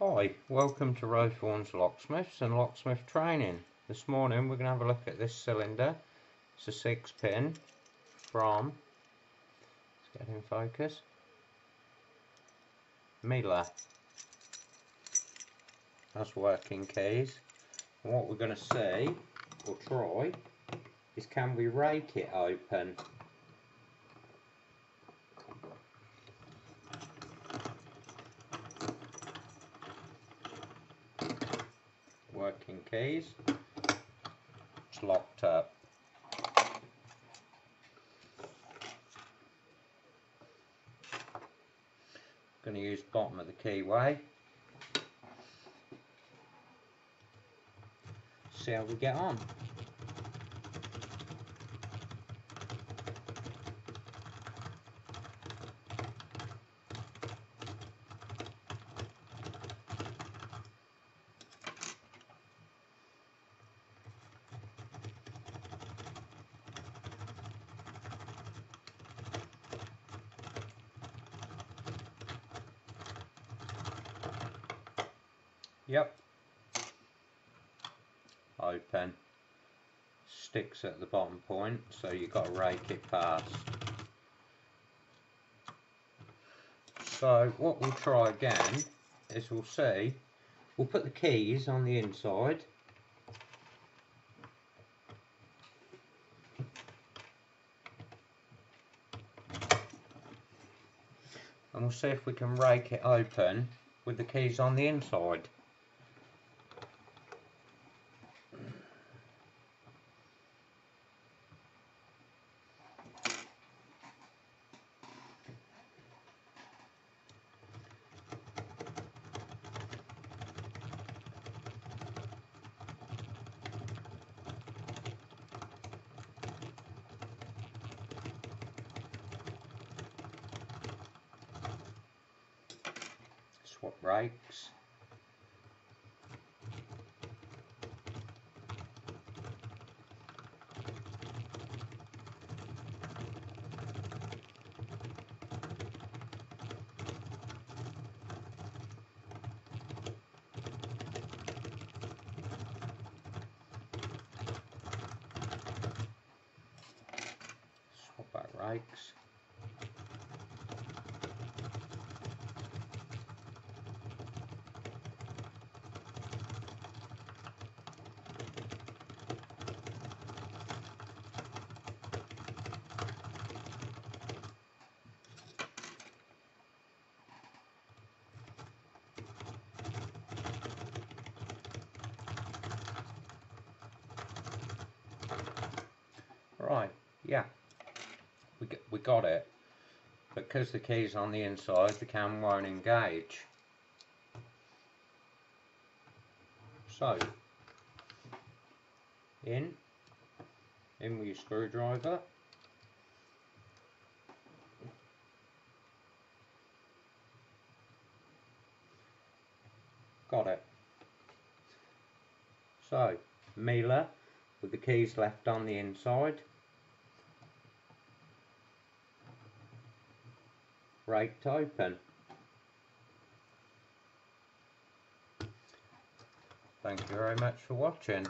Hi, welcome to Rowthorns Locksmiths and Locksmith Training. This morning we're going to have a look at this cylinder. It's a 6 pin from, let's get in focus, Mila. That's working keys. And what we're going to see, or try, is can we rake it open. Working keys. It's locked up. Going to use bottom of the keyway. See how we get on. Yep. Open. Sticks at the bottom point, so you've got to rake it past. So what we'll try again is we'll see, we'll put the keys on the inside. And we'll see if we can rake it open with the keys on the inside. Swap rakes. Swap out. Right, yeah, we, we got it. Because the key's on the inside, the cam won't engage. So, in, in with your screwdriver. Got it. So, Mila with the keys left on the inside. Raked open. Thank you very much for watching.